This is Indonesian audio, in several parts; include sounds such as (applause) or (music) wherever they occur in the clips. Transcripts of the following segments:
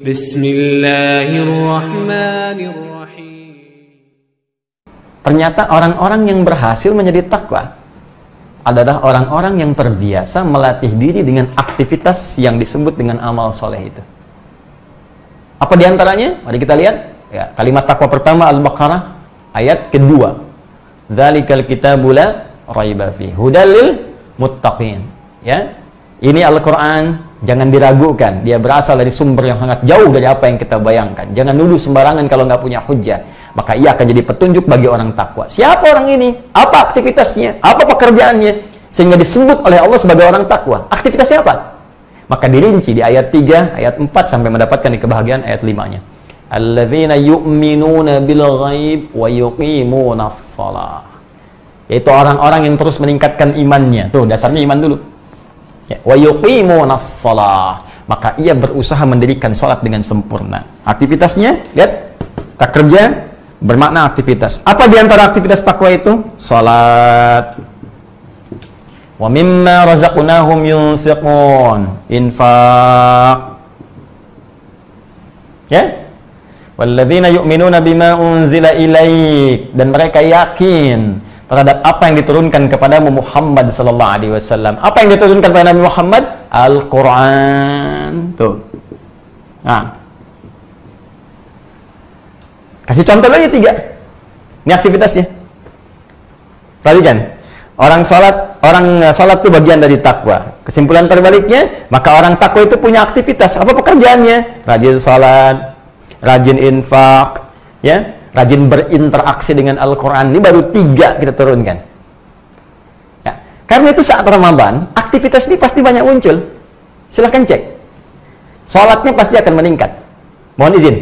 Bismillahirrahmanirrahim. Ternyata orang-orang yang berhasil menjadi takwa adalah orang-orang yang terbiasa melatih diri dengan aktivitas yang disebut dengan amal soleh itu. Apa di antaranya? Mari kita lihat. Ya, kalimat takwa pertama Al-Baqarah ayat kedua. Dzalikal kitabula raiba fi hudalil muttaqin. Ya. Ini Al-Qur'an jangan diragukan. Dia berasal dari sumber yang sangat jauh dari apa yang kita bayangkan. Jangan nuduh sembarangan kalau nggak punya hujah. Maka ia akan jadi petunjuk bagi orang takwa. Siapa orang ini? Apa aktivitasnya? Apa pekerjaannya? Sehingga disebut oleh Allah sebagai orang takwa. Aktivitasnya apa? Maka dirinci di ayat 3, ayat 4 sampai mendapatkan di kebahagiaan ayat 5-nya. Alladzina yu'minuna bil ghaib wa yuqimuna. Yaitu orang-orang yang terus meningkatkan imannya. Tuh, dasarnya iman dulu. Ya, wa yuqimuna shalah. Maka ia berusaha mendirikan sholat dengan sempurna. Aktivitasnya, lihat, tak kerja, bermakna aktivitas. Apa di antara aktivitas takwa itu? Salat. Wa mimma razaqnahum yunfiqun. Infaq. Ya? Walladzina yu'minuna bima unzila ilaik dan mereka yakin terhadap apa yang diturunkan kepada Muhammad sallallahu alaihi wasallam. Apa yang diturunkan kepada Nabi Muhammad? Al-Qur'an. Tuh. Nah, Kasih contoh lagi tiga. Ini aktivitasnya. Perhatikan. Orang sholat, orang sholat itu bagian dari takwa. Kesimpulan terbaliknya, maka orang takwa itu punya aktivitas. Apa pekerjaannya? Rajin sholat, rajin infak, ya, rajin berinteraksi dengan Al-Quran. Ini baru tiga kita turunkan. Ya. Karena itu saat Ramadan, aktivitas ini pasti banyak muncul. Silahkan cek. Sholatnya pasti akan meningkat. Mohon izin,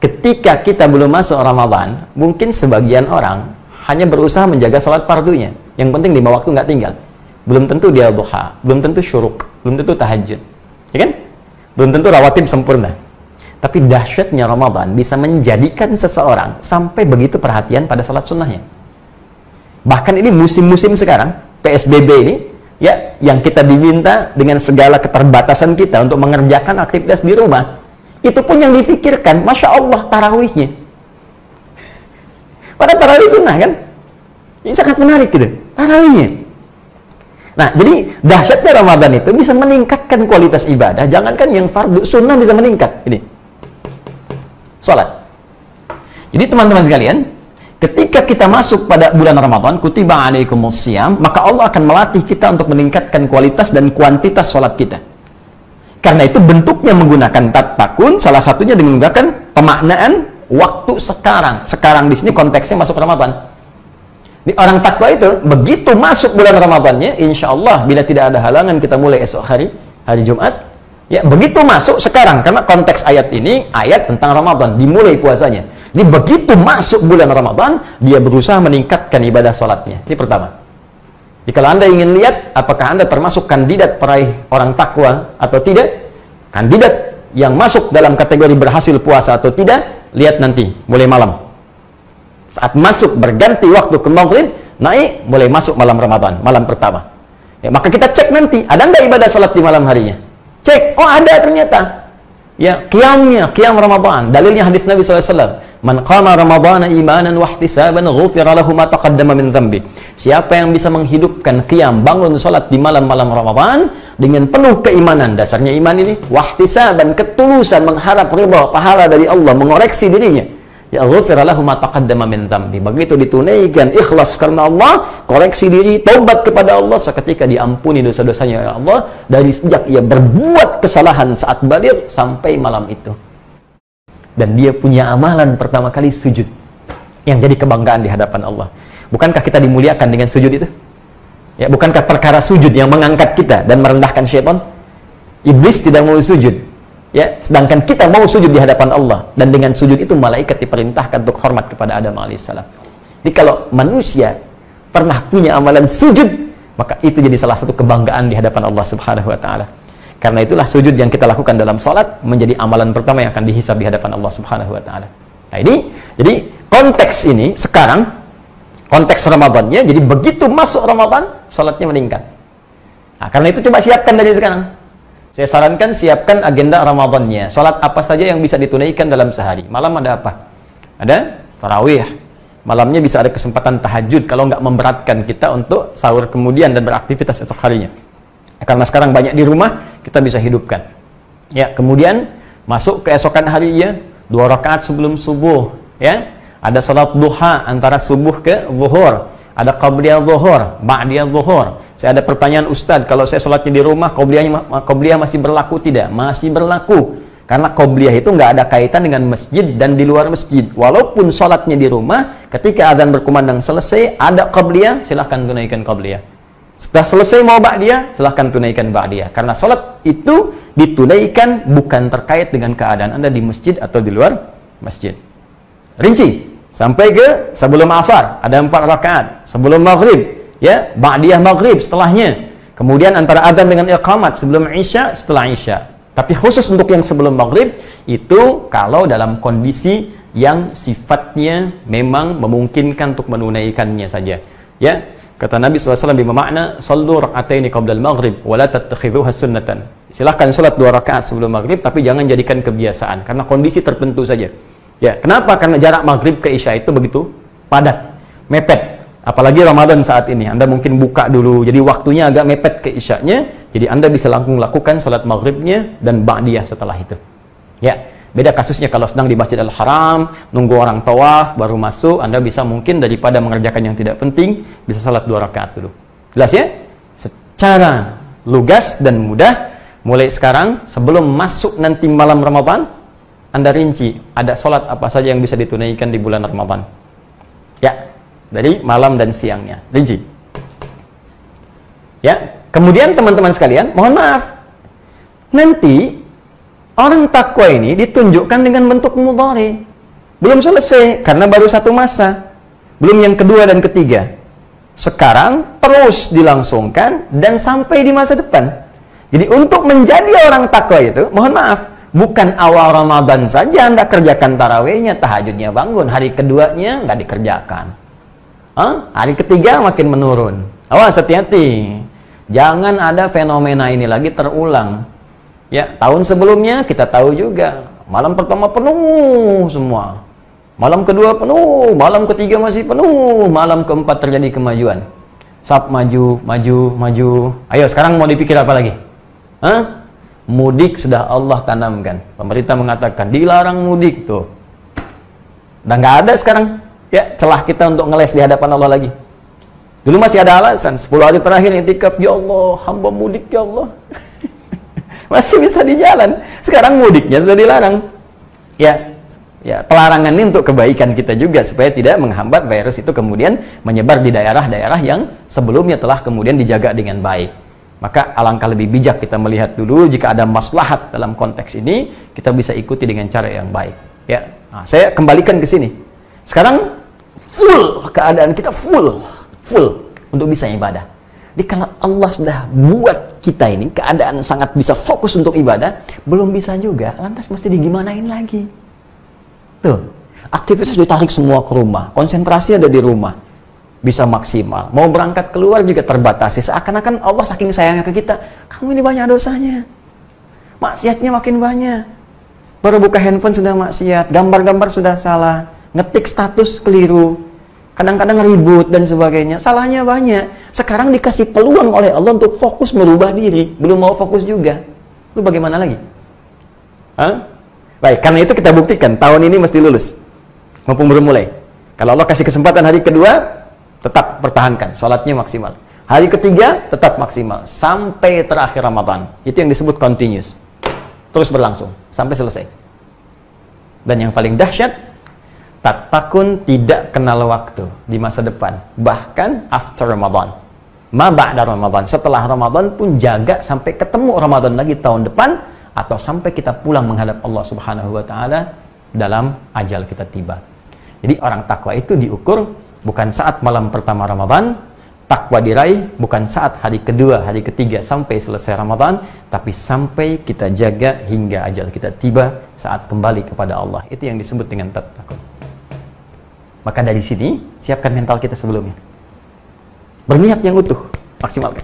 ketika kita belum masuk Ramadan, mungkin sebagian orang hanya berusaha menjaga sholat fardunya. Yang penting lima waktu nggak tinggal. Belum tentu dia duha, belum tentu syuruk, belum tentu tahajud. Ya kan? Belum tentu rawatib sempurna. Tapi dahsyatnya Ramadan bisa menjadikan seseorang sampai begitu perhatian pada sholat sunnahnya. Bahkan ini musim-musim sekarang, PSBB ini, ya, yang kita diminta dengan segala keterbatasan kita untuk mengerjakan aktivitas di rumah, itu pun yang difikirkan, Masya Allah, tarawihnya. Pada tarawih sunnah kan? Ini sangat menarik gitu, tarawihnya. Nah, jadi dahsyatnya Ramadan itu bisa meningkatkan kualitas ibadah. Jangankan yang fardu, sunnah bisa meningkat. Ini. Salat. Jadi teman-teman sekalian, ketika kita masuk pada bulan Ramadan, kutiba alaikumusiyam, maka Allah akan melatih kita untuk meningkatkan kualitas dan kuantitas sholat kita. Karena itu bentuknya menggunakan tatakun, salah satunya dengan menggunakan pemaknaan waktu sekarang. Sekarang di sini konteksnya masuk Ramadan. Ini orang takwa itu begitu masuk bulan Ramadannya, insya Allah bila tidak ada halangan kita mulai esok hari, hari Jumat, ya begitu masuk sekarang karena konteks ayat ini ayat tentang Ramadan dimulai puasanya. Ini begitu masuk bulan Ramadan, dia berusaha meningkatkan ibadah sholatnya. Ini pertama. Jadi kalau anda ingin lihat apakah anda termasuk kandidat peraih orang takwa atau tidak, kandidat yang masuk dalam kategori berhasil puasa atau tidak, lihat nanti mulai malam saat masuk berganti waktu ke maghrib naik boleh masuk malam Ramadan malam pertama ya, maka kita cek nanti ada nggak ibadah salat di malam harinya cek oh ada ternyata. Ya qiyamnya qiyam Ramadan. Dalilnya hadis Nabi SAW man qama Ramadan imanan wa ihtisaban ghufira lahu ma taqaddama min dhanbi. Siapa yang bisa menghidupkan qiyam bangun salat di malam-malam Ramadan dengan penuh keimanan dasarnya iman ini wahtisaban ketulusan mengharap ridha pahala dari Allah mengoreksi dirinya ya ghufira lahu ma taqaddama min dhanbi. Begitu ditunaikan ikhlas karena Allah koreksi diri taubat kepada Allah seketika diampuni dosa-dosanya oleh Allah dari sejak ia berbuat kesalahan saat balik sampai malam itu. Dan dia punya amalan pertama kali sujud. Yang jadi kebanggaan di hadapan Allah. Bukankah kita dimuliakan dengan sujud itu? Ya bukankah perkara sujud yang mengangkat kita dan merendahkan syaitan? Iblis tidak mau sujud ya sedangkan kita mau sujud di hadapan Allah. Dan dengan sujud itu malaikat diperintahkan untuk hormat kepada Adam alaihissalam jadi kalau manusia pernah punya amalan sujud maka itu jadi salah satu kebanggaan di hadapan Allah subhanahu wa ta'ala. Karena itulah sujud yang kita lakukan dalam salat menjadi amalan pertama yang akan dihisab di hadapan Allah subhanahu wa ta'ala. Nah ini jadi konteks ini sekarang konteks Ramadannya jadi begitu masuk Ramadan salatnya meningkat. Nah, karena itu coba siapkan dari sekarang Saya sarankan siapkan agenda Ramadannya. Salat apa saja yang bisa ditunaikan dalam sehari. Malam ada apa? Ada tarawih. Malamnya bisa ada kesempatan tahajud kalau nggak memberatkan kita untuk sahur kemudian dan beraktivitas esok harinya. Karena sekarang banyak di rumah, kita bisa hidupkan. Ya, kemudian masuk keesokan harinya dua rakaat sebelum subuh, ya. Ada salat duha antara subuh ke zuhur. Ada qabliyah zuhur, ba'diyah zuhur saya ada pertanyaan Ustadz, kalau saya sholatnya di rumah, qobliyahnya qobliyah masih berlaku tidak? Masih berlaku. Karena qobliyah itu nggak ada kaitan dengan masjid dan di luar masjid. Walaupun sholatnya di rumah, ketika azan berkumandang selesai, ada qobliyah, silahkan tunaikan qobliyah. Setelah selesai mau ba'diyah, silahkan tunaikan ba'diyah. Karena sholat itu ditunaikan bukan terkait dengan keadaan Anda di masjid atau di luar masjid. Rinci, sampai ke sebelum asar, ada empat rakaat. Sebelum maghrib, ya ba'diyah maghrib setelahnya. Kemudian antara adzan dengan iqamat sebelum isya setelah isya. Tapi khusus untuk yang sebelum maghrib itu kalau dalam kondisi yang sifatnya memang memungkinkan untuk menunaikannya saja. Ya kata Nabi SAW bermakna sallu rak'ataini qabla al-maghrib wa la tattakhidhuha sunnatan. Silahkan sholat dua rakaat sebelum maghrib tapi jangan jadikan kebiasaan karena kondisi tertentu saja. Ya kenapa? Karena jarak maghrib ke isya itu begitu padat mepet Apalagi Ramadan saat ini, Anda mungkin buka dulu, jadi waktunya agak mepet ke isyaknya, jadi Anda bisa langsung lakukan salat maghribnya dan ba'diyah setelah itu. Ya, beda kasusnya kalau sedang di Masjid Al-Haram, nunggu orang tawaf, baru masuk, Anda bisa mungkin daripada mengerjakan yang tidak penting, bisa salat dua rakaat dulu. Jelas ya? Secara lugas dan mudah, mulai sekarang, sebelum masuk nanti malam Ramadan, Anda rinci, ada sholat apa saja yang bisa ditunaikan di bulan Ramadan. Ya, dari malam dan siangnya. Rinci. Ya, kemudian teman-teman sekalian, mohon maaf. Nanti orang takwa ini ditunjukkan dengan bentuk mudhari. Belum selesai karena baru satu masa. Belum yang kedua dan ketiga. Sekarang terus dilangsungkan dan sampai di masa depan. Jadi untuk menjadi orang takwa itu, mohon maaf, bukan awal Ramadan saja Anda kerjakan tarawihnya, tahajudnya bangun, hari keduanya nggak dikerjakan Hah? Hari ketiga makin menurun. Awas hati-hati. Jangan ada fenomena ini lagi terulang. Ya, tahun sebelumnya kita tahu juga malam pertama penuh semua. Malam kedua penuh, malam ketiga masih penuh, malam keempat terjadi kemajuan. Sab maju, maju, maju. Ayo sekarang mau dipikir apa lagi? Hah? Mudik sudah Allah tanamkan. Pemerintah mengatakan dilarang mudik tuh. Dan nggak ada sekarang ya celah kita untuk ngeles di hadapan Allah lagi. Dulu masih ada alasan, 10 hari terakhir itikaf, ya Allah, hamba mudik ya Allah. (laughs) masih bisa di jalan. Sekarang mudiknya sudah dilarang. Ya, ya pelarangan ini untuk kebaikan kita juga supaya tidak menghambat virus itu kemudian menyebar di daerah-daerah yang sebelumnya telah kemudian dijaga dengan baik. Maka alangkah lebih bijak kita melihat dulu jika ada maslahat dalam konteks ini, kita bisa ikuti dengan cara yang baik. Ya, nah, saya kembalikan ke sini. Sekarang full keadaan kita full, full untuk bisa ibadah. Jadi kalau Allah sudah buat kita ini keadaan sangat bisa fokus untuk ibadah, belum bisa juga, lantas mesti digimanain lagi. Tuh, aktivitas ditarik semua ke rumah, konsentrasi ada di rumah, bisa maksimal. Mau berangkat keluar juga terbatasi. Seakan-akan Allah saking sayangnya ke kita, kamu ini banyak dosanya. Maksiatnya makin banyak. Baru buka handphone sudah maksiat, gambar-gambar sudah salah, ngetik status keliru, kadang-kadang ribut dan sebagainya. Salahnya banyak. Sekarang dikasih peluang oleh Allah untuk fokus merubah diri, belum mau fokus juga. Lu bagaimana lagi? Hah? Baik, karena itu kita buktikan tahun ini mesti lulus. Mumpung belum mulai. Kalau Allah kasih kesempatan hari kedua, tetap pertahankan, sholatnya maksimal. Hari ketiga, tetap maksimal. Sampai terakhir Ramadan. Itu yang disebut continuous. Terus berlangsung, sampai selesai. Dan yang paling dahsyat, tak takun tidak kenal waktu di masa depan bahkan after Ramadan ma ba'da Ramadan setelah Ramadan pun jaga sampai ketemu Ramadan lagi tahun depan atau sampai kita pulang menghadap Allah Subhanahu wa taala dalam ajal kita tiba. Jadi orang takwa itu diukur bukan saat malam pertama Ramadan, takwa diraih bukan saat hari kedua, hari ketiga sampai selesai Ramadan, tapi sampai kita jaga hingga ajal kita tiba saat kembali kepada Allah. Itu yang disebut dengan takwa. Maka dari sini, siapkan mental kita sebelumnya. Berniat yang utuh, maksimalkan.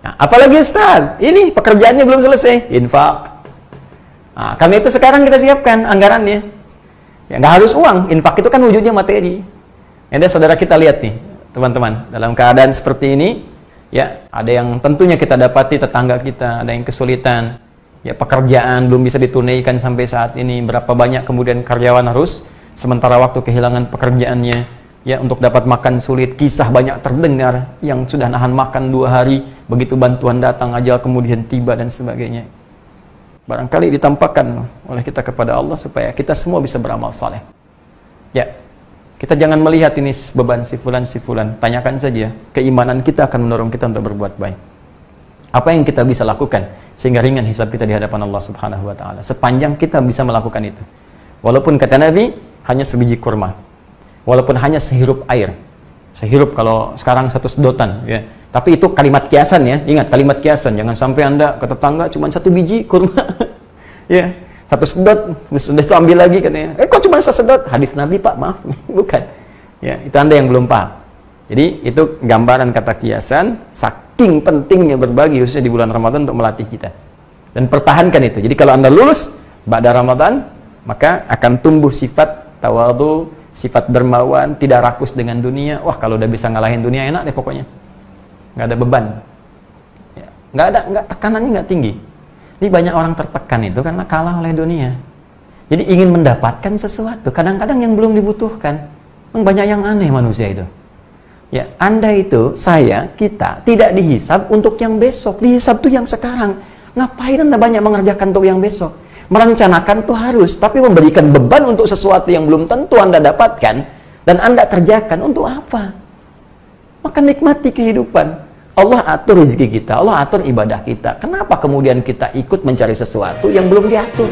Nah, apalagi Ustaz, ini pekerjaannya belum selesai, infak. Nah, karena itu sekarang kita siapkan anggarannya. Ya, nggak harus uang, infak itu kan wujudnya materi. Ada saudara kita lihat nih, teman-teman, dalam keadaan seperti ini, ya ada yang tentunya kita dapati tetangga kita, ada yang kesulitan, ya pekerjaan belum bisa ditunaikan sampai saat ini, berapa banyak kemudian karyawan harus sementara waktu kehilangan pekerjaannya, ya untuk dapat makan sulit, kisah banyak terdengar yang sudah nahan makan dua hari, begitu bantuan datang ajal kemudian tiba dan sebagainya. Barangkali ditampakkan oleh kita kepada Allah supaya kita semua bisa beramal saleh. Ya, kita jangan melihat ini beban si fulan si fulan. Tanyakan saja, keimanan kita akan mendorong kita untuk berbuat baik. Apa yang kita bisa lakukan sehingga ringan hisab kita di hadapan Allah Subhanahu wa taala. Sepanjang kita bisa melakukan itu. Walaupun kata Nabi hanya sebiji kurma. Walaupun hanya sehirup air. Sehirup kalau sekarang satu sedotan ya tapi itu kalimat kiasan ya. Ingat kalimat kiasan. Jangan sampai Anda ke tetangga cuma satu biji kurma. (laughs) ya. Satu sedot, sudah itu ambil lagi katanya. Eh kok cuma sesedot? Hadis Nabi Pak, maaf. (laughs) Bukan. Ya, itu Anda yang belum paham. Jadi itu gambaran kata kiasan saking pentingnya berbagi khususnya di bulan Ramadan untuk melatih kita. Dan pertahankan itu. Jadi kalau Anda lulus pada Ramadan, maka akan tumbuh sifat tawadu, sifat dermawan, tidak rakus dengan dunia. Wah, kalau udah bisa ngalahin dunia enak deh pokoknya. Nggak ada beban. Ya, nggak ada nggak tekanannya nggak tinggi. Ini banyak orang tertekan itu karena kalah oleh dunia. Jadi ingin mendapatkan sesuatu kadang-kadang yang belum dibutuhkan. Banyak yang aneh manusia itu. Ya anda itu saya kita tidak dihisap untuk yang besok. Dihisap tuh yang sekarang. Ngapain anda banyak mengerjakan untuk yang besok merencanakan tuh harus tapi memberikan beban untuk sesuatu yang belum tentu anda dapatkan dan anda kerjakan untuk apa maka nikmati kehidupan. Allah atur rezeki kita, Allah atur ibadah kita. Kenapa kemudian kita ikut mencari sesuatu yang belum diatur?